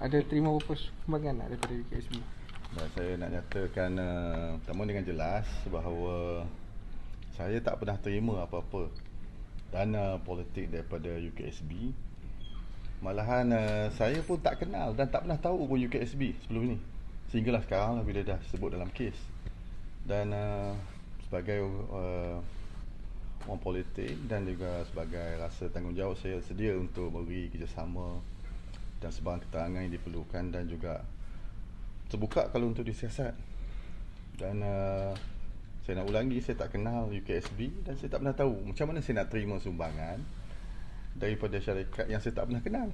Ada terima beberapa sumbangan tak daripada UKSB? Dan saya nak nyatakan uh, pertama dengan jelas bahawa saya tak pernah terima apa-apa dana politik daripada UKSB. Malahan uh, saya pun tak kenal dan tak pernah tahu pun UKSB sebelum ni. Sehinggalah sekarang lah bila dah sebut dalam kes. Dan uh, sebagai uh, orang politik dan juga sebagai rasa tanggungjawab saya sedia untuk beri kerjasama dan sebarang keterangan yang diperlukan dan juga terbuka kalau untuk disiasat. Dan uh, saya nak ulangi saya tak kenal UKSB dan saya tak pernah tahu macam mana saya nak terima sumbangan daripada syarikat yang saya tak pernah kenal